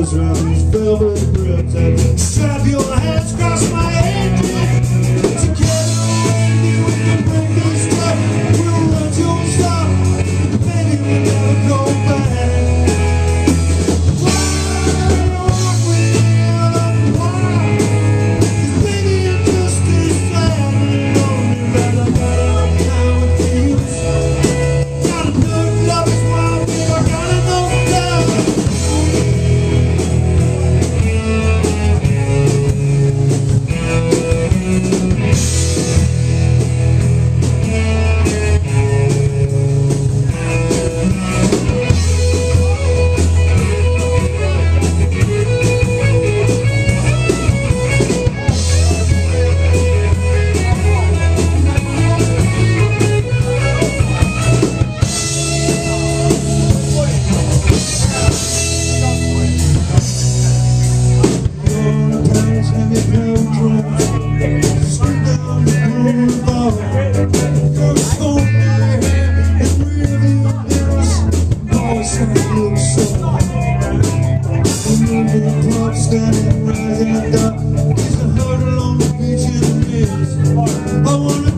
Ezra, these velvet brips I wanna